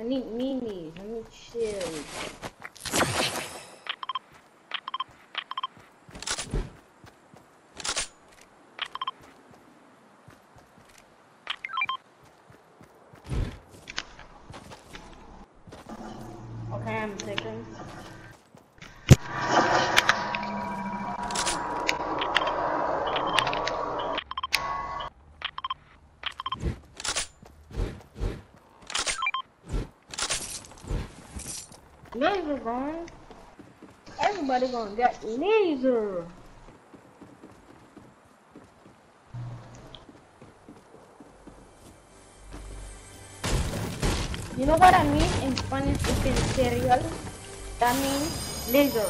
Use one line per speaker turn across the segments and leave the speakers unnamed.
I need minis. I need chill. Okay, I'm taking. Laser gun. Everybody gonna get laser. You know what I mean in Spanish it's cereal? That means laser.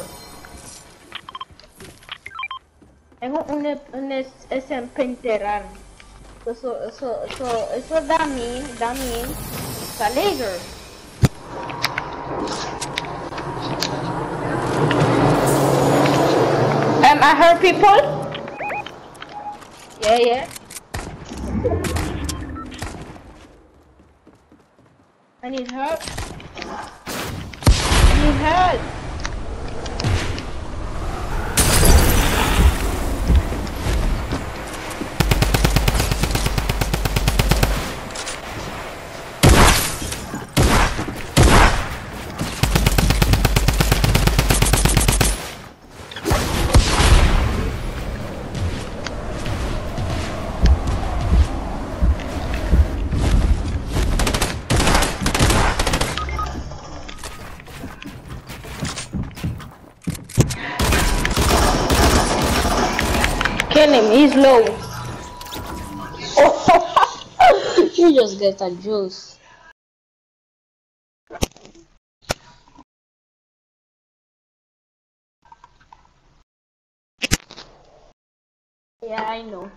Tengo un, un es, es en penterar. Eso, eso, eso, eso that mean, that means a laser. Um, I heard people. Yeah, yeah. I need help. I need help. Kill him, he's low. You just get a juice. Yeah, I know.